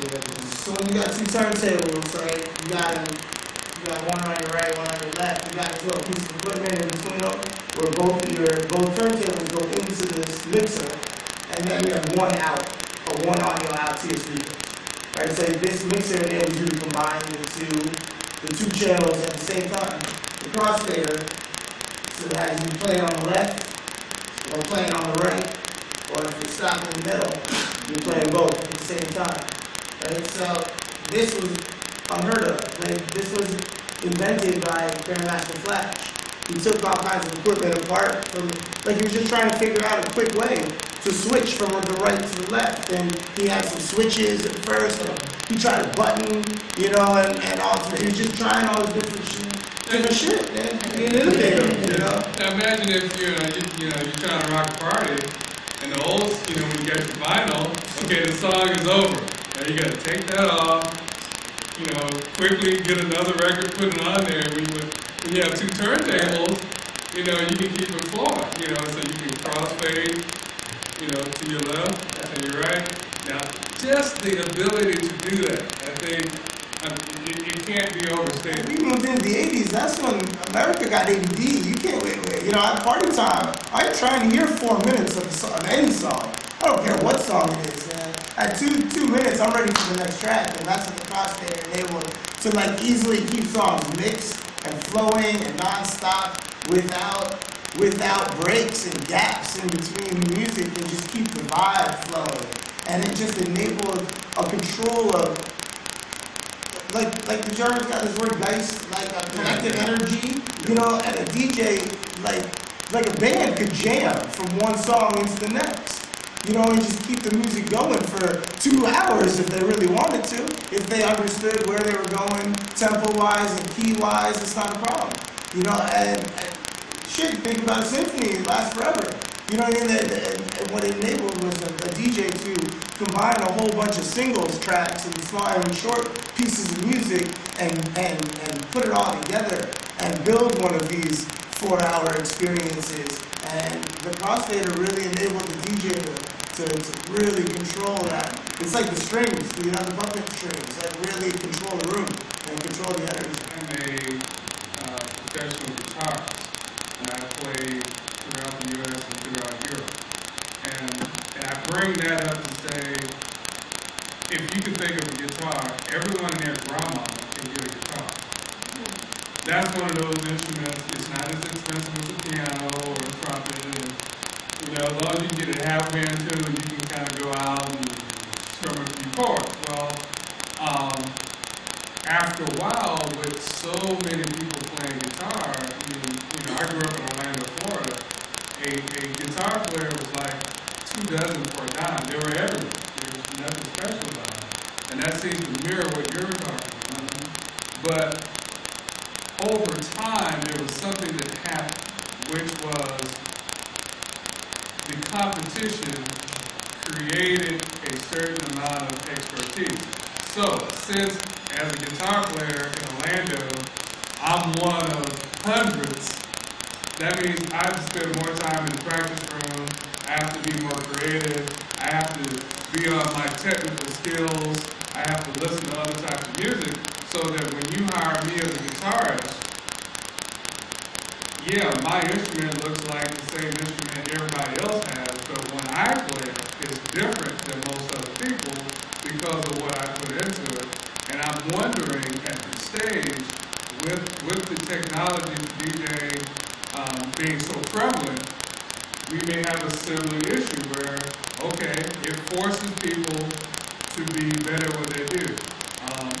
So when you got two turntables, right, you got you got one on your right, one on your left, you got this little piece of equipment in between them, where both your, both turntables go into this mixer, and then you have one out, or one audio out to your speaker. Right, so this mixer enables you to combine the two, the two channels at the same time. The crossfader, so that you play on the left, or playing on the right, or if you're stopped in the middle, you're playing both at the same time. Right, so this was unheard of. Like, this was invented by Grandmaster Flash. He took all kinds of equipment apart from, like he was just trying to figure out a quick way to switch from the right to the left. And he had some switches at first, he tried a button, you know, and, and all, he was just trying all this different shit, different shit, man. You know? Now imagine if you know you, you know you're trying to rock a party, and the old you know when you got your vinyl, okay, the song is over. You got to take that off, you know, quickly get another record, put on there. When you when you have two turntables, you know you can keep it flowing. You know, so you can crossfade, you know, to your left, to your right. Now, just the ability to do that, I think, um, it, it can't be overstated. We moved into the eighties, that's when America got ADD, you can't wait, wait, you know, at party time, I ain't trying to hear four minutes of any song. I don't care what song it is, At two, two minutes, I'm ready for the next track, and that's what the crossfader enabled to like easily keep songs mixed and flowing and non-stop without, without breaks and gaps in between music and just keep the vibe flowing. And it just enabled a control of like like the Jarvis got this word dice, like a collective energy, you know, and a DJ like like a band could jam from one song into the next. You know, and just keep the music going for two hours if they really wanted to. If they understood where they were going, tempo wise and key wise, it's not a problem. You know, and, and shit, think about a symphony, it lasts forever. You know what I mean? And, and, and what it enabled was a, a DJ to combine a whole bunch of singles tracks and small and short pieces of music and, and, and put it all together and build one of these four-hour experiences. And the crossfader really enabled the DJ to, to, to really control that. It's like the strings, you know, the bucket strings that really control the room and control the energy. I'm a uh, professional guitarist, and I play throughout the U.S. and throughout Europe. And, and I bring that up to say, if you can think of a guitar, everyone and their grandma can get a guitar. That's one of those instruments, it's not as expensive as a piano or a trumpet, and, you know, as long as you get it halfway in tune, you can kind of go out and strum a few chords. Well, um, after a while, with so many people playing guitar, I mean, you know, I grew up in Orlando, Florida. A, a guitar player was like two dozen for a dime. They were everywhere. There was nothing special about them. And that seems to mirror what you're talking about. But over time, there was something that happened, which was the competition created a certain amount of expertise. So, since as a guitar player in Orlando, I'm one of hundreds, that means I have to spend more time in the practice room, I have to be more creative, I have to be on my technical skills, I have to listen to other types of music, so that when you hire me as a guitarist, yeah, my instrument looks like the same instrument everybody else has, but when I play it, it's different than most other people because of what I put into it. And I'm wondering at this stage, with, with the technology um, being so prevalent, we may have a similar issue where, okay, it forces people to be better at what they do. Um,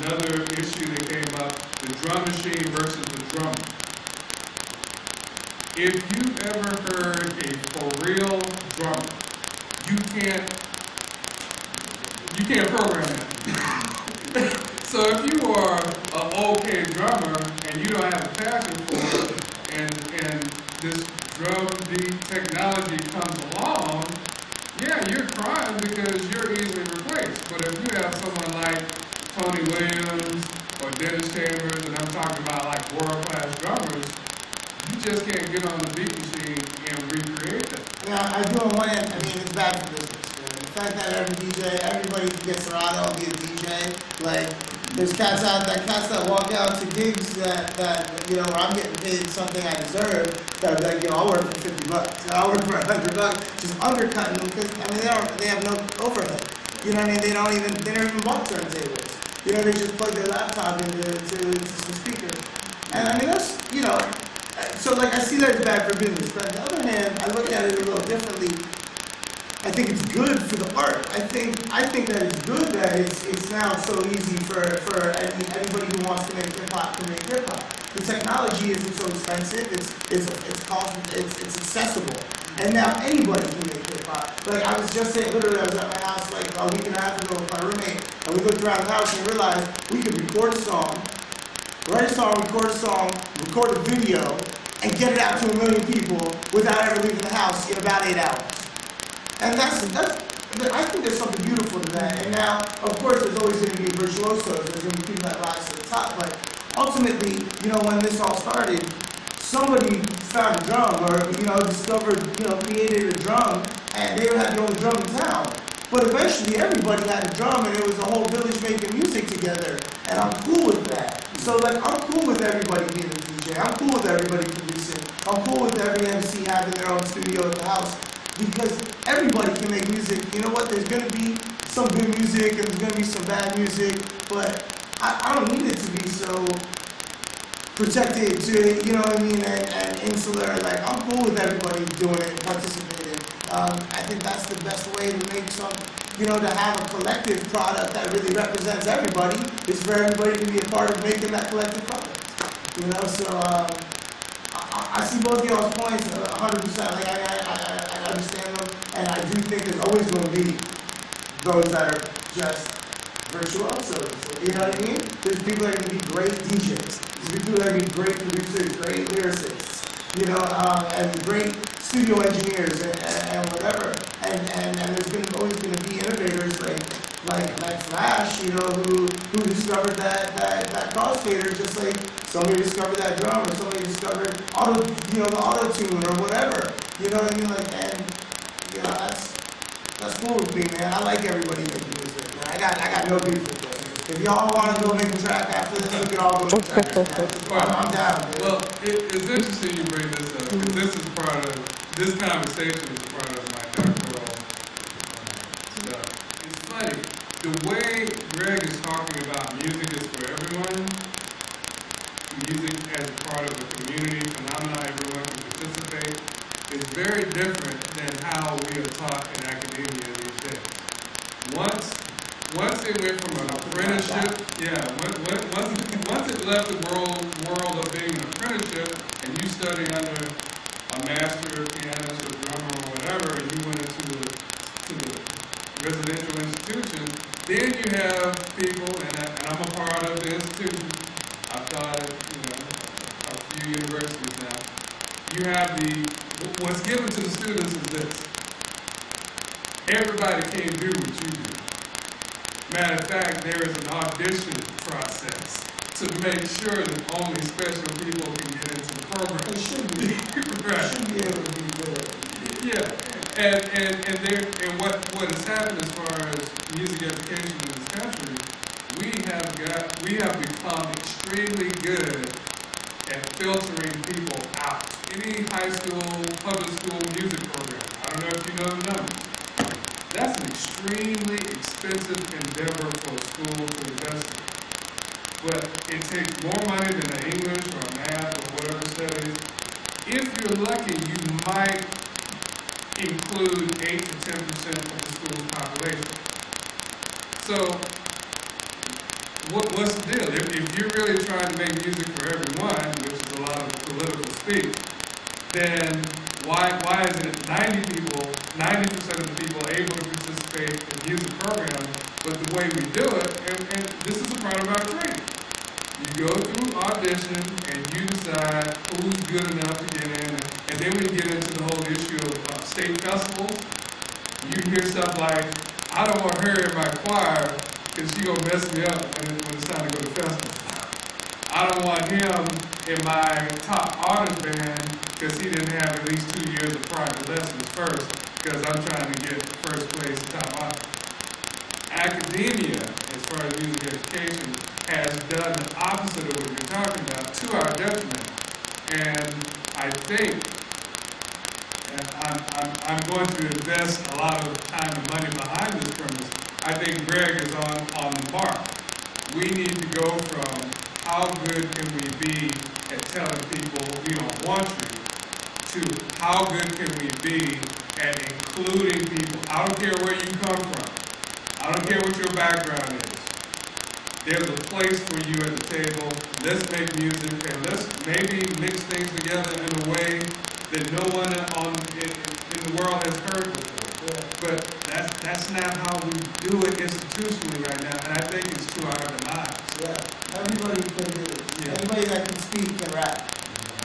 another issue that came up, the drum machine versus the drummer. If you've ever heard a for real drummer, you can't you can't program that. so if you are an okay drummer and you don't have a passion for it, and and this drum beat technology comes along, yeah, you're crying because you're easily replaced. But if you have someone like Tony Williams or Dennis Chambers, and I'm talking about like world class drummers, you just can't get on the beat machine and recreate that. Yeah, I do on one I mean, it's bad for business. The fact that every DJ, everybody can get Serato and be a DJ. Like, there's cats out, that cats that walk out to gigs that, that, you know, where I'm getting paid something I deserve, that like, you know, I'll work for fifty bucks, I'll work for a hundred bucks, just undercutting them, because, I mean, they don't, they have no overhead. You know what I mean? They don't even, they don't even bought turntables. You know, they just plug their laptop into, to, to some speakers. And I mean, that's, you know, so like I see that as bad for business, but on the other hand, I look at it a little differently. I think it's good for the art. I think I think that it's good that it's it's now so easy for for any, anybody who wants to make hip hop to make hip hop. The technology isn't so expensive. It's it's it's cost it's it's accessible, and now anybody can make hip hop. Like I was just saying, literally, I was at my house like a week and a half ago with my roommate, and we looked around the house and realized we could record a song, write a song, record a song, record a video, and get it out to a million people without ever leaving the house in about eight hours. And that's, that's, I think there's something beautiful to that. And now, of course, there's always going to be virtuosos. There's going to be people that rise to the top. But ultimately, you know, when this all started, somebody found a drum or, you know, discovered, you know, created a drum, and they had the only drum in town. But eventually, everybody had a drum, and it was a whole village making music together. And I'm cool with that. So, like, I'm cool with everybody being a DJ. I'm cool with everybody producing. I'm cool with every MC having their own studio at the house because everybody can make music. You know what? There's gonna be some good music and there's gonna be some bad music, but I, I don't need it to be so protected to, you know what I mean, and, and insular. Like, I'm cool with everybody doing it, and participating. Um, I think that's the best way to make some, you know, to have a collective product that really represents everybody is for everybody to be a part of making that collective product. You know, so um, I, I see both y'all's points hundred percent. Like I, I, I understand them, and I do think there's always going to be those that are just virtuosos. You know what I mean? There's people that are going to be great DJs. There's people that to be great producers, great lyricists. You know, um, and great studio engineers and, and, and whatever. And, and, and there's gonna, always going to be innovators like like like Flash, you know, who who discovered that that that crossfader, just like somebody discovered that drum or somebody discovered auto, you know, the auto tune or whatever. You know what I mean? Like, and you know, that's that's cool with me, man. I like everybody making music, man. I got I got no beef with that. If y'all want to go make a track after this, we can all go make a track. I'm, I'm down. Man. Well, it, it's interesting you bring this up, because this is part of, this conversation is part of my doctoral uh, stuff. It's funny, the way Greg is talking about music is for everyone, music as part of a community phenomenon, everyone can participate, is very different than how we are taught in academia these days. Once, once it went from an apprenticeship, yeah, once, once, it left the world, world of being an apprenticeship, and you study under a master pianist or drummer or whatever, and you went into the, to the residential institution, then you have people, and, I, and I'm a part of this too. I've taught at, you know, a few universities now. You have the, what's given to the students is this. Everybody can't do what you. Matter of fact, there is an audition process to make sure that only special people can get into the program. It should be. Right. Should be able to be good. Yeah, and, and, and there, and what, what has happened as far as music education in this country, we have got, we have become extremely good at filtering people out. Any high school, public school music program, I don't know if you know the numbers. That's an extremely expensive endeavor for a school to invest in. But it takes more money than an English or a math or whatever studies. If you're lucky, you might include eight to ten percent of the school's population. So, what, what's the deal? If, if you're really trying to make music for everyone, which is a lot of political speak, then why, why is it ninety people, ninety percent of the people able to participate in music programs, but the way we do it, and, and this is a part of our training. You go through audition and you decide who's good enough to get in, and then we get into the whole issue of uh, state festivals. You hear stuff like, I don't want her in my choir because she gonna mess me up when it's time to go to festival. I don't want him in my top artist band because he didn't have at least two years of private lessons first because I'm trying to get first place top artist. Academia, as far as music education, has done the opposite of what you're talking about to our detriment. And I think and I'm, I'm, I'm, going to invest a lot of time and money behind this premise. I think Greg is on, on the mark. We need to go how good can we be at telling people we don't want you to how good can we be at including people. I don't care where you come from. I don't care what your background is. There's a place for you at the table. Let's make music and let's maybe mix things together in a way that no one on, in, in the world has heard before. But that's, that's not how we do it institutionally right now, and I think it's to our demise. Yeah, everybody can do it. Yeah. Anybody that can speak can rap.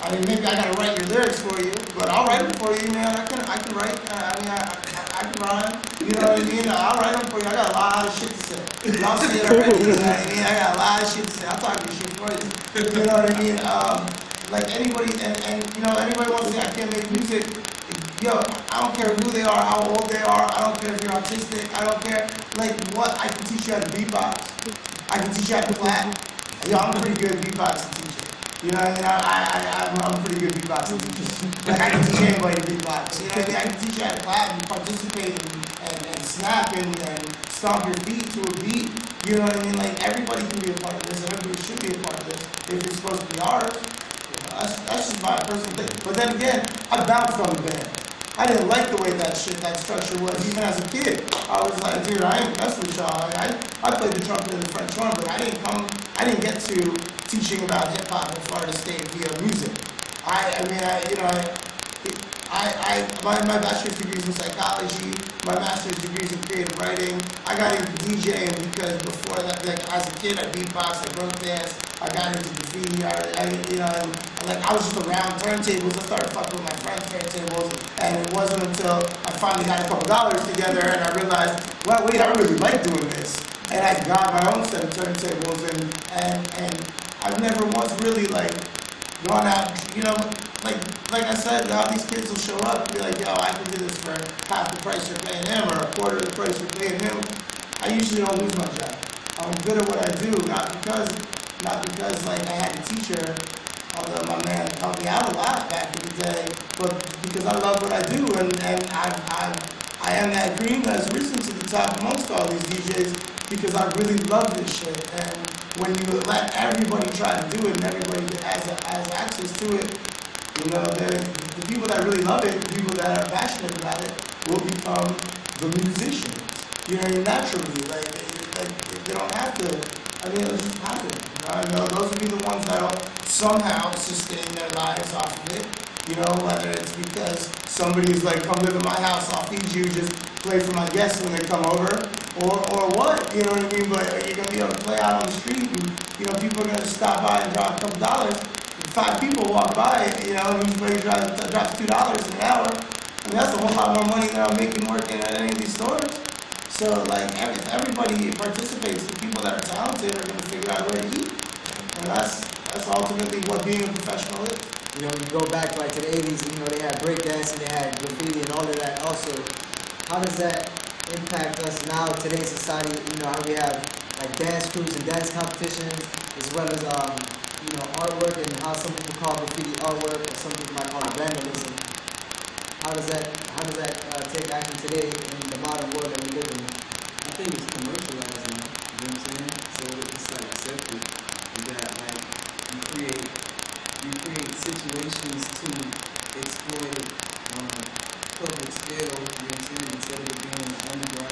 I mean, maybe I gotta write your lyrics for you, but I'll write them for you, man. I can, I can write. uh, I mean, I, I, I can rhyme. You know what I mean? I'll write them for you. I got a lot of shit to say. Y'all see it already. You know what I mean? I got a lot of shit to say. I'll talk your shit for you. You know what I mean? Um, like anybody, and, and you know, anybody wants to say I can't make music. Yo, I don't care who they are, how old they are. I don't care if you're autistic. I don't care. Like what? I can teach you how to beatbox. I can teach you how to clap. Yo, I'm a pretty good beatboxing teacher. You know, I mean, I, I, I, I'm, a pretty good beatboxing teacher. Like I can teach anybody to beatbox. You know, I mean, I can teach you how to clap and participate and, and, and snap and, and stomp your feet to a beat. You know what I mean? Like everybody can be a part of this. and Everybody should be a part of this if it's supposed to be ours. You know, that's, that's just my personal thing. But then again, I bounced on the band. I didn't like the way that shit, that structure was, even as a kid. I was like, dude, I ain't mess with y'all. Like, I, I played the trumpet in the French horn, but I didn't come, I didn't get to teaching about hip hop in Florida State via music. I, I mean, I, you know, I, I, I, my, my bachelor's degree is in psychology, my master's degree is in creative writing. I got into DJing because before that, like, as a kid, I beatbox, I broke dance, I got into graffiti, I, I, you know, and, like, I was just around turntables, I started fucking with my friends' turntables, and it wasn't until I finally got a couple dollars together and I realized, well, wait, I really like doing this. And I got my own set of turntables, and, and, and I've never once really, like, gone out, you know, like like I said, all these kids will show up and be like, yo, I can do this for half the price you're paying him or a quarter of the price you're paying him. I usually don't lose my job. I'm good at what I do, not because not because like I had a teacher, although my man helped me out a lot back in the day, but because I love what I do and, and I, I I am that green that's risen to the top amongst all these DJs because I really love this shit. And when you let everybody try to do it and everybody has, has access to it, you know, the, the people that really love it, the people that are passionate about it, will become the musicians. You know, naturally, like, like they don't have to. I mean, it just happen. I know those will be the ones that'll somehow sustain their lives off of it. You know, whether it's because somebody's like, come live in my house, I'll feed you, just play for my guests when they come over, or, or what, you know what I mean? But you're gonna be able to play out on the street, and, you know, people are gonna stop by and drop a couple dollars. Five people walk by, you know, and each lady drops, drops two dollars in an hour, I mean, that's a whole lot more money than I'm making working at any of these stores. So, like, every- everybody participates, the people that are talented are gonna figure out way to eat. And that's, that's ultimately what being a professional is. You know, you go back like to the eighties, you know, they had breakdancing, they had graffiti and all of that also. How does that impact us now, today's society, you know, how we have like dance crews and dance competitions, as well as, um, you know, artwork and how some people call graffiti artwork, or some people might call it vandalism. How does that, how does that, uh, take action today in the modern world that we live in? I think it's commercialized you know what I'm saying? So it's like accepted. Got like, you create, you create situations to exploit it on public scale, you know what I'm saying? Instead of it being underground